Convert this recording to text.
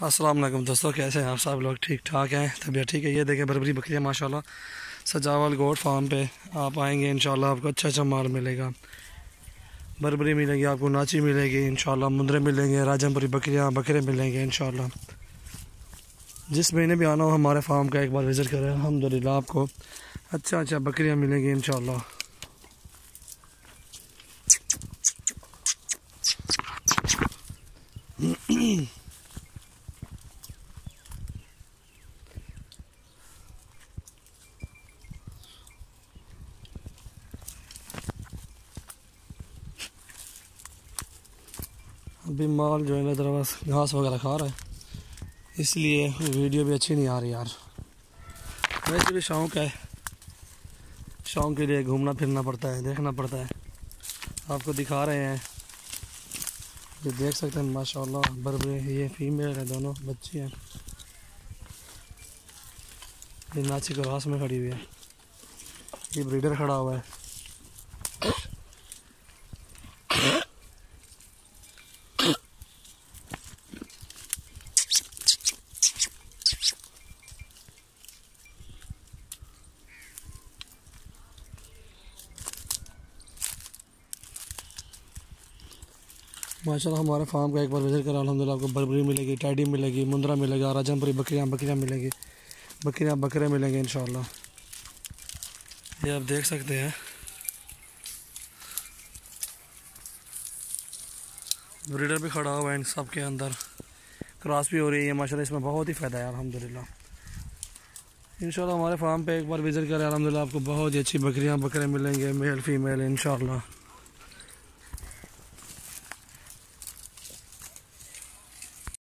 السلام علیکم دوستوں کیسے ہیں آپ سب لوگ؟ ٹھیک ٹھاک ہیں؟ طبیعت ٹھیک ہے؟ یہ دیکھیں بربری بکریاں ماشاءاللہ۔ سجاول گوڈ فارم پہ آپ آئیں گے، انشاءاللہ آپ کو اچھا اچھا مال ملے گا۔ بربری ملے گی، آپ کو ناچی ملے گی، انشاءاللہ مندرے ملیں گے راجم پوری بکریاں، بکرے ملیں گے، انشاءاللہ۔ جس مہینے بھی آنا ہو ہمارے فارم کا ایک بار وزٹ کریں، الحمدللہ آپ کو اچھا اچھا بکریاں ملیں گی، انشاءاللہ۔ ابھی مال جو ہے نا بس گھاس وغیرہ کھا رہا ہے۔ اس لیے ویڈیو بھی اچھی نہیں آ رہی یار۔ ویسے بھی شوق ہے۔ شوق کے لیے گھومنا پھرنا پڑتا ہے، دیکھنا پڑتا ہے۔ آپ کو دکھا رہے ہیں۔ یہ دیکھ سکتے ہیں ماشاء اللہ بربرے یہ فیمیل ہے دونوں بچی ہیں۔ یہ ناچی کو میں کھڑی ہوئی ہے۔ یہ بریڈر کھڑا ہوا ہے۔ ماشاء اللہ ہمارے فارم کا ایک بار وزٹ کرا الحمد للہ آپ کو بربری ملے گی، ٹیڈی ملے گی مندرا ملے گا راجم پوری بکریاں بکریاں ملیں گی، بکریاں، بکرے ملیں گے انشاءاللہ۔ یہ آپ دیکھ سکتے ہیں۔ بریڈر بھی کھڑا ہوا ہے ان سب کے اندر۔ کراس بھی ہو رہی ہے ماشاء اللہ اس میں بہت ہی فائدہ ہے الحمد للہ ان شاء اللہ ہمارے فارم پہ ایک بار وزٹ کریں الحمد للہ آپ کو بہت ہی اچھی بکریاں، بکرے ملیں گے میل فیمیل ان شاء اللہ